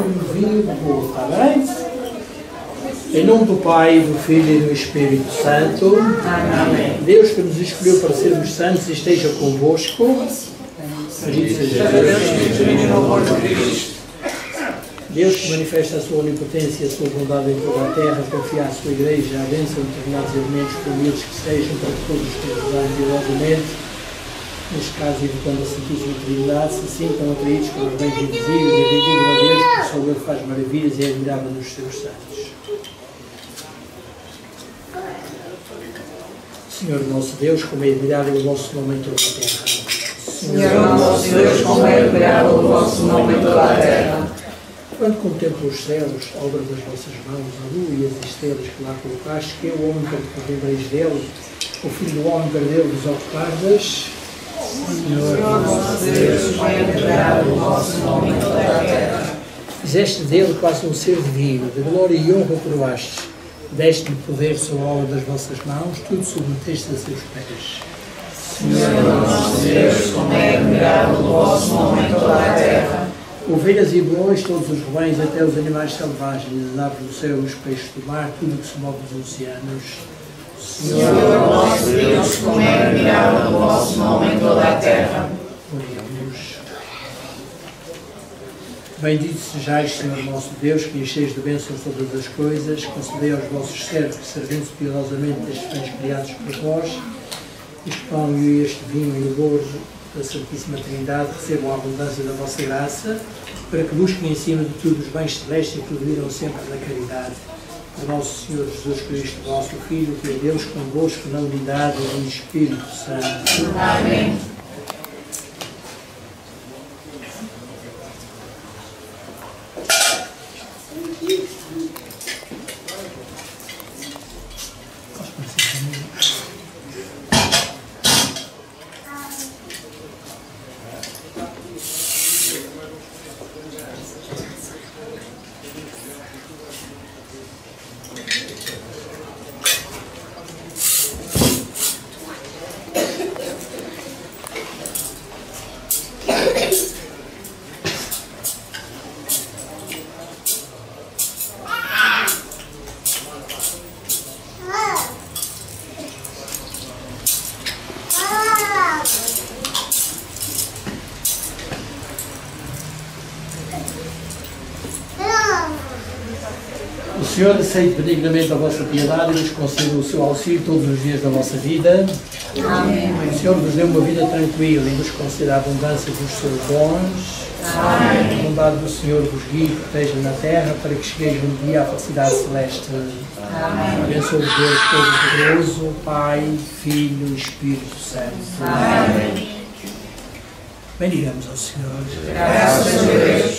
vivo, está bem? Em nome do Pai, do Filho e do Espírito Santo. Amém. Deus que nos escolheu para sermos santos esteja convosco. Deus que manifesta a sua onipotência e a sua bondade em toda a terra, confia à sua igreja a bênção de determinados elementos humildes que sejam para todos os que nos dão neste caso evitando a Santíssima Trindade, se sintam atraídos pelos bens invisíveis e bendigam a Deus, porque só Ele faz maravilhas e é admirável nos seus santos. Senhor nosso Deus, como é admirável o vosso nome em toda a terra. Senhor nosso Deus, como é admirável o vosso nome em toda a terra. Quando contemplo os céus, obra das vossas mãos, a lua e as estrelas que lá colocaste, que é o homem para que te lembreis dele, o filho do homem para dele vos ocupardes, Senhor nosso Deus, é admirável o vosso nome terra. fizeste dele quase um ser divino, de glória e honra coroaste, deste-lhe poder sobre a obra das vossas mãos, tudo submeteste a seus pés. Senhor nosso Deus, como é admirável o vosso nome em toda a terra. Ovelhas e bois, todos os rebanhos, até os animais selvagens, as aves do céu e os peixes do mar, tudo que se move nos oceanos. Senhor nosso vosso nome em toda a terra. Oremos. Bendito sejais, Senhor nosso Deus, que encheis de bênçãos todas as coisas, concedei aos vossos servos, servindo-se piedosamente destes bens criados por vós, este pão e este vinho em louvor da Santíssima Trindade, recebam a abundância da vossa graça, para que busquem em cima de tudo os bens celestes e progridam sempre na caridade. Por nosso Senhor Jesus Cristo, vosso Filho, que é Deus convosco na unidade do Espírito Santo. Amém. O Senhor aceite benignamente a vossa piedade e vos conceda o seu auxílio todos os dias da vossa vida. Amém. O Senhor vos dê uma vida tranquila e vos conceda a abundância dos seus dons. Amém. A bondade do Senhor vos guie e proteja na terra para que chegueis um dia à felicidade celeste. Amém. Abençoe-vos Deus Todo-Poderoso, Pai, Filho e Espírito Santo. Amém. Bendigamos ao Senhor. Graças a Deus.